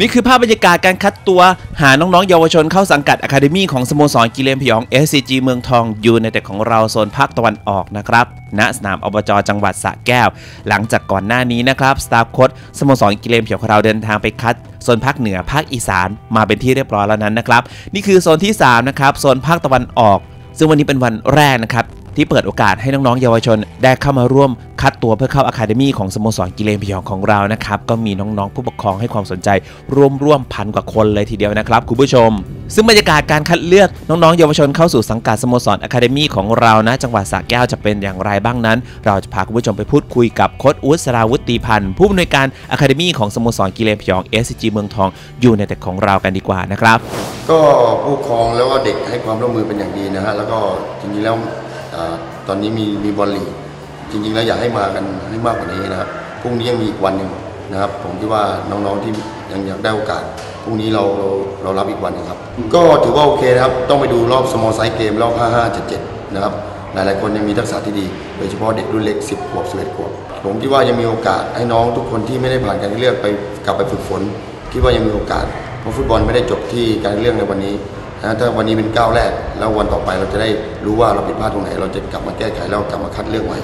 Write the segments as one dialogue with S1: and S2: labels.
S1: นี่คือภาพบรรยากาศการคัดตัวหาน้องๆ เยาวชนเข้าสังกัด academy ของสโมสรกิเลนพยอง SCG เมืองทองยูในแต่ของเราโซนภาคตะวันออกนะครับณสนามอบจจังหวัดสระแก้ว หลังจากก่อนหน้านี้นะครับ staff โค้ชสโมสรกิเลนผยองของเราเดินทางไปคัดโซนภาคเหนือภาคอีสานมาเป็นที่เรียบร้อยแล้วนั้นนะครับนี่คือโซนที่3นะครับโซนภาคตะวันออก ซึ่งวันนี้เป็นวันแรกนะครับที่เปิดโอกาสให้น้องๆ เยาวชนได้เข้ามาร่วม คัดตัวเพื่อเข้า academy ของสโมสรกิเลนผยองของเรานะครับ ก็มีน้องๆ ผู้ปกครองให้ความสนใจร่วมร่วมพันกว่าคนเลยทีเดียวนะครับคุณผู้ชม ซึ่งบรรยากาศการคัดเลือกน้องๆ เยาวชนเข้าสู่สังกัดสโมสร academy ของเรานะ จังหวัดสระแก้วจะเป็นอย่างไรบ้างนั้น เราจะพาคุณผู้ชมไปพูดคุยกับโค้ชอุสราวุฒิพันธ์ผู้อำนวยการ academy ของสโมสรกิเลนพยอง SCG เมืองทองอยู่ในแต่ของเรากันดีกว่านะครับ
S2: ก็ผู้ปกครองแล้วก็เด็กให้ความร่วมมือเป็นอย่างดีนะฮะแล้วก็จริงๆแล้วตอนนี้มีมีบอลลีก จริงๆแล้วอยากให้มากันให้มากกว่านี้นะครับพรุ่งนี้ยังมีอีกวันหนึ่งนะครับ ผมคิดว่าน้องๆที่ยังอยากได้โอกาสพรุ่งนี้เราเราเรารับอีกวันนึงครับ ก็ถือว่าโอเคนะครับ ต้องไปดูรอบ small size game รอบ 55 77 นะครับ หลายๆคนยังมีทักษะที่ดี โดยเฉพาะเด็กรุ่นเล็ก 10 ขวบ 11 ขวบ ผมคิดว่ายังมีโอกาสให้น้องทุกคนที่ไม่ได้ผ่านการเลือกไปกลับไปฝึกฝนคิดว่ายังมีโอกาส เพราะฟุตบอลไม่ได้จบที่การเลือกในวันนี้นะถ้าวันนี้เป็นก้าวแรก แล้ววันต่อไปเราจะได้รู้ว่าเราผิดพลาดตรงไหน เราจะกลับมาแก้ไขแล้วกลับมาคัดเลือกใหม่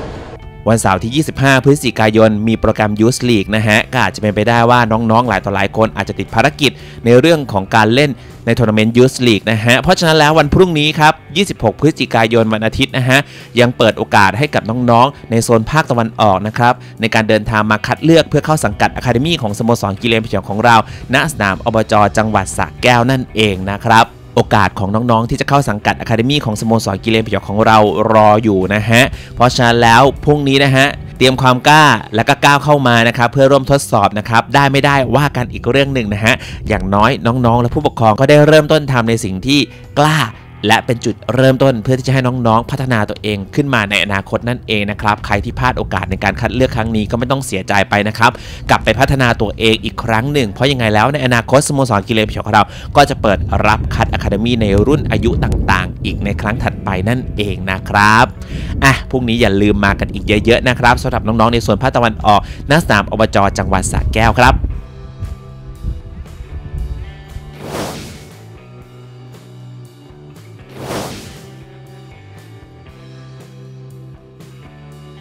S1: วันเสาร์ที่ 25 พฤศจิกายน มีโปรแกรม Youth League นะฮะ ก็อาจจะเป็นไปได้ว่าน้องๆ หลายต่อหลายคนอาจจะติดภารกิจในเรื่องของการเล่นในทัวร์นาเมนต์ Youth League นะฮะ เพราะฉะนั้นแล้ววันพรุ่งนี้ครับ 26 พฤศจิกายนวันอาทิตย์นะฮะ ยังเปิดโอกาสให้กับน้องๆ ในโซนภาคตะวันออกนะครับ ในการเดินทางมาคัดเลือกเพื่อเข้าสังกัดอะคาเดมี่ของสโมสรกิเลนผยองของเรา ณ สนามอบจ จังหวัดสระแก้วนั่นเองนะครับ โอกาสของน้องๆ ที่จะเข้าสังกัดอะคาเดมี่ของสโมสรกิเลนผยองของเรารออยู่นะฮะ เพราะฉะนั้นแล้วพรุ่งนี้นะฮะ เตรียมความกล้าและก็ก้าวเข้ามานะครับ เพื่อร่วมทดสอบนะครับ ได้ไม่ได้ว่ากันอีกเรื่องหนึ่งนะฮะ อย่างน้อยน้องๆ และผู้ปกครองก็ได้เริ่มต้นทำในสิ่งที่กล้า และเป็นจุดเริ่มต้นเพื่อที่จะให้น้องๆ พัฒนาตัวเองขึ้นมาในอนาคตนั่นเองนะครับ ใครที่พลาดโอกาสในการคัดเลือกครั้งนี้ก็ไม่ต้องเสียใจไปนะครับ กลับไปพัฒนาตัวเองอีกครั้งหนึ่ง เพราะยังไงแล้วในอนาคตสโมสรกิเลนพยองของเรา ก็จะเปิดรับคัดอะคาเดมี่ในรุ่นอายุต่างๆ อีกในครั้งถัดไปนั่นเองนะครับอะพรุ่งนี้อย่าลืมมากันอีกเยอะๆนะครับสำหรับน้องๆในส่วนภาคตะวันออกณสนามอบจจังหวัดสระแก้วครับ